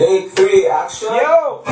Take three, action. Yo!